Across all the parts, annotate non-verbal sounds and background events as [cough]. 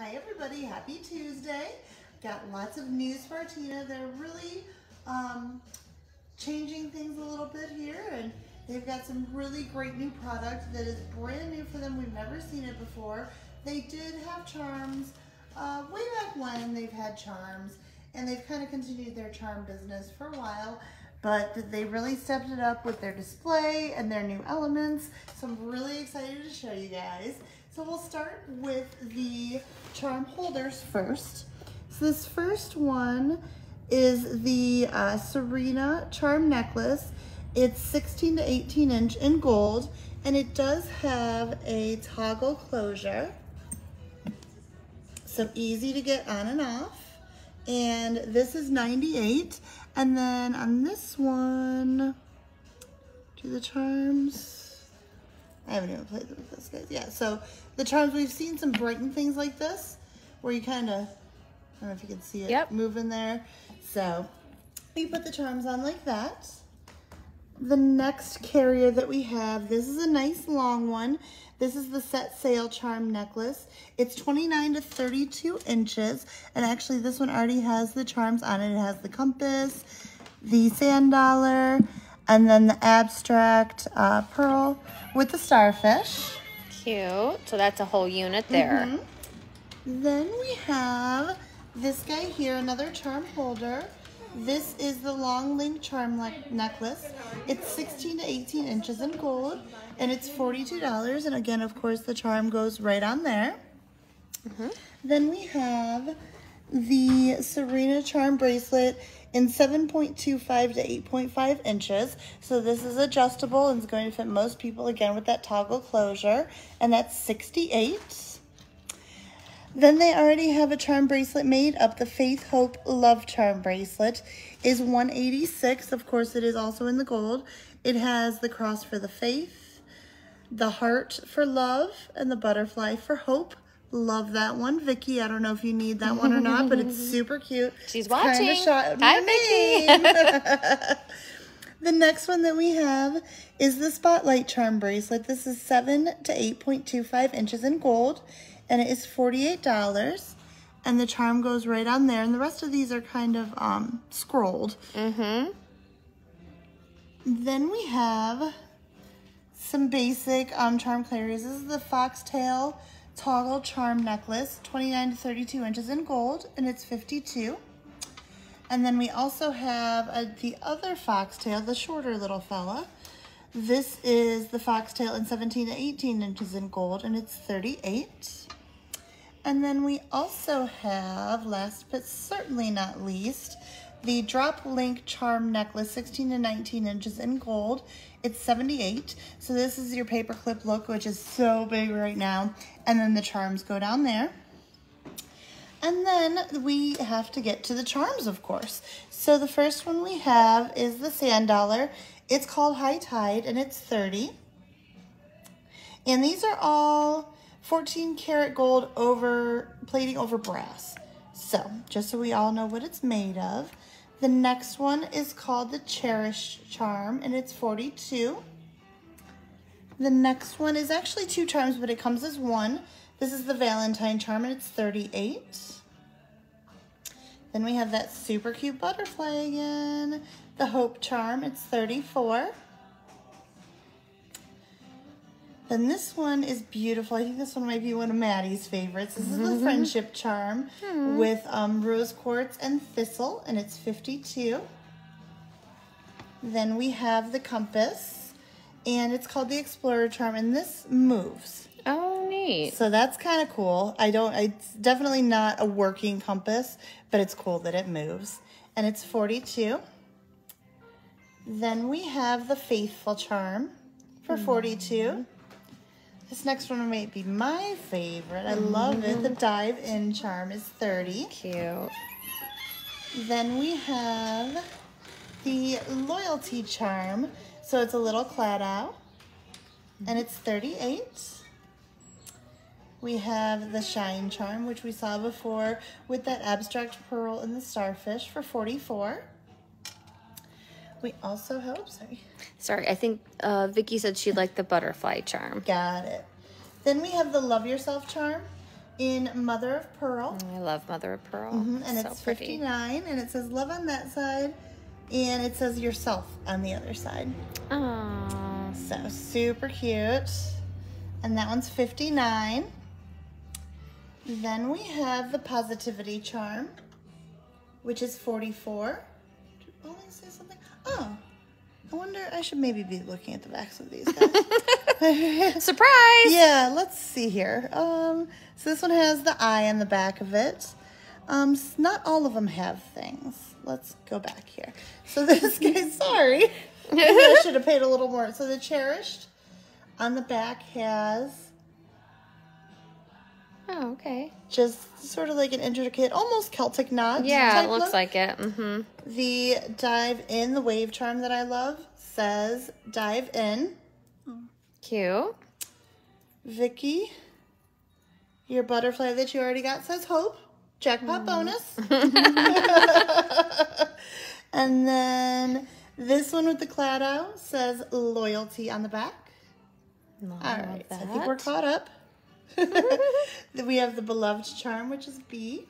Hi everybody, happy Tuesday. Got lots of news for Tina. They're really um, changing things a little bit here and they've got some really great new product that is brand new for them. We've never seen it before. They did have charms uh, way back when they've had charms and they've kind of continued their charm business for a while but they really stepped it up with their display and their new elements. So I'm really excited to show you guys. So we'll start with the charm holders first. So this first one is the uh, Serena charm necklace. It's 16 to 18 inch in gold and it does have a toggle closure. So easy to get on and off. And this is 98. And then on this one, do the charms, I haven't even played with this, guys. Yeah, so the charms, we've seen some Brighton things like this, where you kind of, I don't know if you can see it yep. moving there. So you put the charms on like that. The next carrier that we have, this is a nice long one. This is the set sail charm necklace. It's 29 to 32 inches. And actually this one already has the charms on it. It has the compass, the sand dollar, and then the abstract uh, pearl with the starfish. Cute. So that's a whole unit there. Mm -hmm. Then we have this guy here, another charm holder. This is the long link charm necklace. It's 16 to 18 inches in gold and it's $42. And again, of course, the charm goes right on there. Mm -hmm. Then we have the Serena charm bracelet in 7.25 to 8.5 inches. So this is adjustable and is going to fit most people again with that toggle closure and that's 68. Then they already have a charm bracelet made up. The Faith Hope Love Charm bracelet is 186. Of course, it is also in the gold. It has the cross for the faith, the heart for love, and the butterfly for hope. Love that one. Vicky, I don't know if you need that one or not, but it's [laughs] super cute. She's watching. Hi, Vicky. [laughs] the next one that we have is the Spotlight Charm Bracelet. This is 7 to 8.25 inches in gold, and it is $48. And the charm goes right on there. And the rest of these are kind of um, scrolled. Mm-hmm. Then we have some basic um, charm clarities. This is the Foxtail toggle charm necklace, 29 to 32 inches in gold, and it's 52. And then we also have a, the other foxtail, the shorter little fella. This is the foxtail in 17 to 18 inches in gold, and it's 38. And then we also have, last but certainly not least, the drop link charm necklace, 16 to 19 inches in gold. It's 78. So this is your paperclip look, which is so big right now. And then the charms go down there. And then we have to get to the charms, of course. So the first one we have is the sand dollar. It's called High Tide and it's 30. And these are all 14 karat gold over plating over brass. So just so we all know what it's made of. The next one is called the Cherish Charm, and it's 42. The next one is actually two charms, but it comes as one. This is the Valentine Charm, and it's 38. Then we have that super cute butterfly again. The Hope Charm, it's 34. Then this one is beautiful. I think this one might be one of Maddie's favorites. This is the mm-hmm. Friendship Charm hmm. with um, rose quartz and thistle, and it's 52. Then we have the compass, and it's called the Explorer Charm, and this moves. Oh, neat. So that's kind of cool. I don't, it's definitely not a working compass, but it's cool that it moves. And it's 42. Then we have the Faithful Charm for 42. Mm -hmm. This next one might be my favorite. I love it. The mm-hmm. Dive In Charm is 30. Cute. Then we have the Loyalty Charm. So it's a little clad out. And it's 38. We have the Shine Charm, which we saw before with that abstract pearl and the starfish for 44. We also have, sorry. Sorry, I think uh, Vicky said she liked the butterfly charm. Got it. Then we have the Love Yourself charm, in Mother of Pearl. I love Mother of Pearl. Mhm, and so it's pretty. 59 and it says love on that side and it says yourself on the other side. Oh, So super cute. And that one's 59. Then we have the positivity charm, which is 44. Did Ollie say something? Oh, I wonder, I should maybe be looking at the backs of these [laughs] guys. [laughs] surprise! yeah, let's see here. Um, so this one has the eye on the back of it. Um, not all of them have things. Let's go back here. So [laughs] this guy, sorry, I should have paid a little more. So the cherished on the back has Oh, okay. just sort of like an intricate, almost Celtic knot. Yeah, it looks look. like it. Mm-hmm. The dive in, the wave charm that I love, says dive in. Cute. Vicky, your butterfly that you already got says hope. Jackpot bonus. [laughs] [laughs] and then this one with the cloud out says loyalty on the back. All right, so I think we're caught up. [laughs] Then we have the beloved charm, which is B.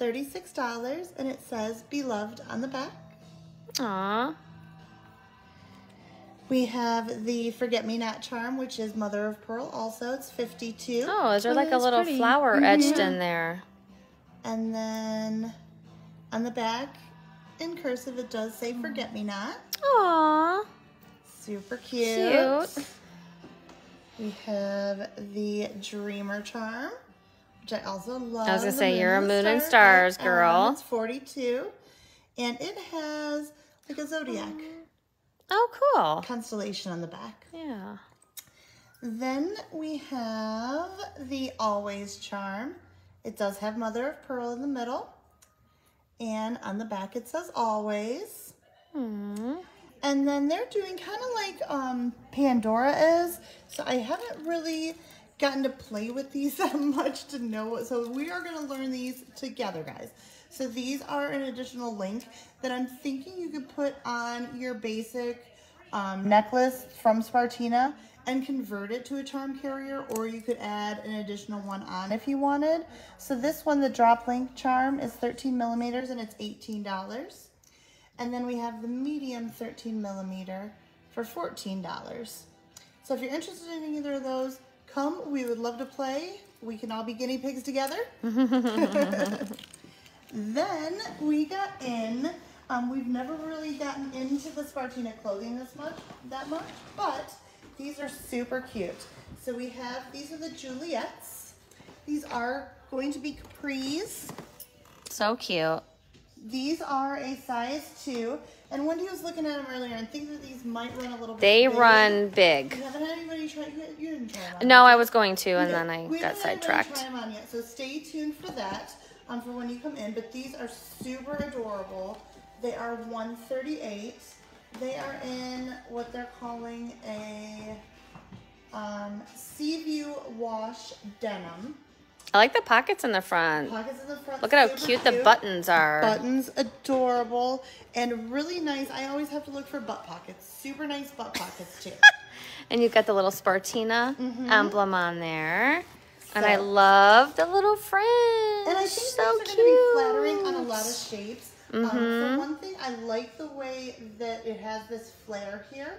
$36, and it says beloved on the back. Aw. We have the Forget Me Not charm, which is Mother of Pearl. Also, it's 52. Oh, is there Oh, like a little pretty. flower mm-hmm. etched in there? And then on the back, in cursive, it does say Forget Me Not. Aw. Super cute. Cute. We have the Dreamer charm, which I also love. I was gonna say, you're a moon and stars um, girl. It's 42. And it has like a zodiac Oh, cool. constellation on the back. Yeah. Then we have the Always charm. It does have Mother of Pearl in the middle. And on the back it says Always. Hmm. And then they're doing kind of like um, Pandora is. So I haven't really gotten to play with these [laughs] that much to know. So we are going to learn these together, guys. So these are an additional link that I'm thinking you could put on your basic um, necklace from Spartina and convert it to a charm carrier, or you could add an additional one on if you wanted. So this one, the drop link charm, is 13 millimeters and it's $18. And then we have the medium 13 millimeter for $14. So if you're interested in either of those, come. We would love to play. We can all be guinea pigs together. [laughs] then we got in. Um, we've never really gotten into the Spartina clothing this much, that much, but these are super cute. So we have, these are the Juliets. These are going to be capris. So cute. These are a size two, and Wendy was looking at them earlier and think that these might run a little bit. They big. run big. You haven't had anybody try. You, didn't try them. on. No, I was going to, and Okay. then I We got haven't had anybody sidetracked. Try them on yet, so stay tuned for that. Um, for when you come in. But these are super adorable. They are 138. They are in what they're calling a um, sea view wash denim. I like the pockets in the front. Pockets in the front. Look at how super cute the buttons are. Buttons, adorable, and really nice. I always have to look for butt pockets. Super nice butt pockets too. [laughs] And you've got the little Spartina emblem on there. And I love the little fringe. And I think so these are going to be flattering on a lot of shapes. Um, Mm-hmm. for one thing, I like the way that it has this flare here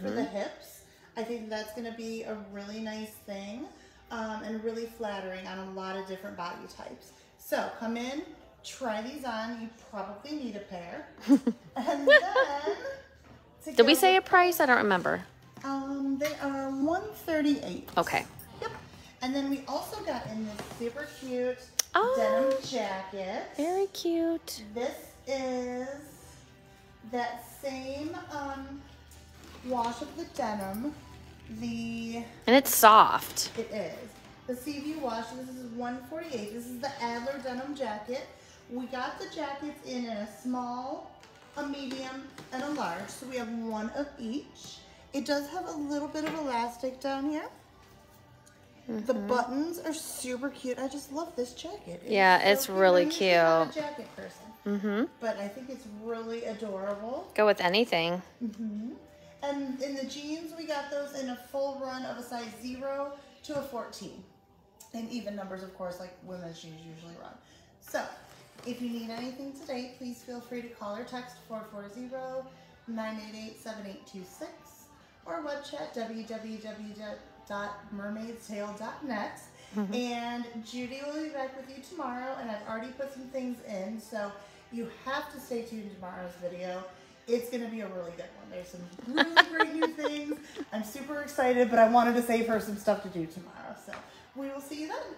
for the Mm-hmm. hips. I think that's going to be a really nice thing um, and really flattering on a lot of different body types. So come in, try these on. You probably need a pair. [laughs] and then, Did we say a price? I don't remember. Um, they are 138 Okay. Yep. And then we also got in this super cute Oh. denim jacket. Very cute. This is that same um, wash of the denim. The And it's soft. it is the CV wash. This is 148. This is the Adler denim jacket. We got the jackets in a small, a medium, and a large. So we have one of each. It does have a little bit of elastic down here. The buttons are super cute. I just love this jacket. It Yeah, so it's cute. really I'm usually not a cute. jacket person, Mm-hmm. but I think it's really adorable. Go with anything. And in the jeans, we got those in a full run of a size zero to a 14. and even numbers, of course, like women's jeans usually run. So, if you need anything today, please feel free to call or text 440-988-7826 or web chat www.mermaidstale.net. Mm-hmm. And Judy will be back with you tomorrow, and I've already put some things in, so you have to stay tuned to tomorrow's video. It's going to be a really good one. There's some really great new [laughs] things. I'm super excited, but I wanted to save her some stuff to do tomorrow. So we will see you then.